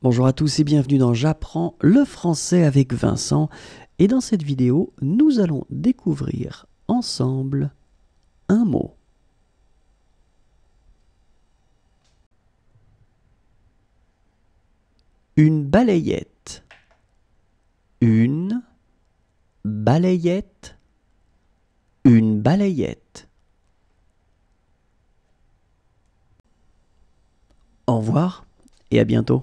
Bonjour à tous et bienvenue dans J'apprends le français avec Vincent. Et dans cette vidéo, nous allons découvrir ensemble un mot. Une balayette. Une balayette. Une balayette. Au revoir et à bientôt.